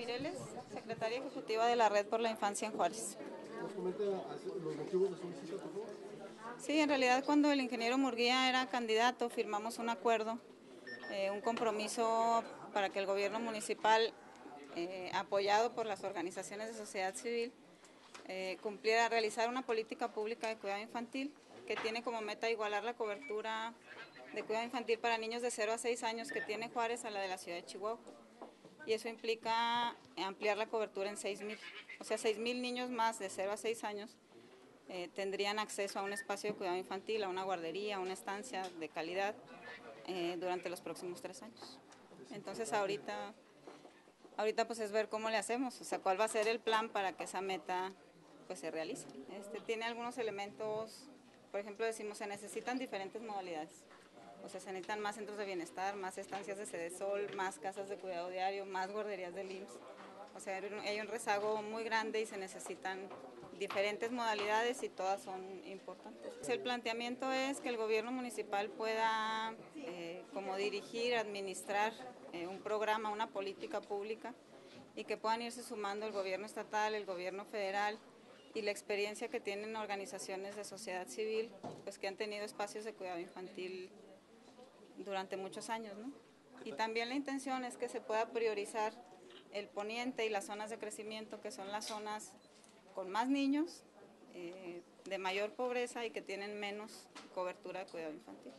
Mireles, secretaria ejecutiva de la Red por la Infancia en Juárez. Sí, en realidad cuando el ingeniero Murguía era candidato firmamos un acuerdo, eh, un compromiso para que el gobierno municipal, eh, apoyado por las organizaciones de sociedad civil, eh, cumpliera realizar una política pública de cuidado infantil que tiene como meta igualar la cobertura de cuidado infantil para niños de 0 a 6 años que tiene Juárez a la de la ciudad de Chihuahua. Y eso implica ampliar la cobertura en 6.000, o sea, 6.000 niños más de 0 a 6 años eh, tendrían acceso a un espacio de cuidado infantil, a una guardería, a una estancia de calidad eh, durante los próximos tres años. Entonces ahorita, ahorita pues es ver cómo le hacemos, o sea, cuál va a ser el plan para que esa meta pues se realice. Este, tiene algunos elementos, por ejemplo decimos se necesitan diferentes modalidades. O sea, se necesitan más centros de bienestar, más estancias de sede sol, más casas de cuidado diario, más guarderías del IMSS. O sea, hay un rezago muy grande y se necesitan diferentes modalidades y todas son importantes. El planteamiento es que el gobierno municipal pueda eh, como dirigir, administrar eh, un programa, una política pública y que puedan irse sumando el gobierno estatal, el gobierno federal y la experiencia que tienen organizaciones de sociedad civil, pues que han tenido espacios de cuidado infantil durante muchos años. ¿no? Y también la intención es que se pueda priorizar el poniente y las zonas de crecimiento, que son las zonas con más niños, eh, de mayor pobreza y que tienen menos cobertura de cuidado infantil.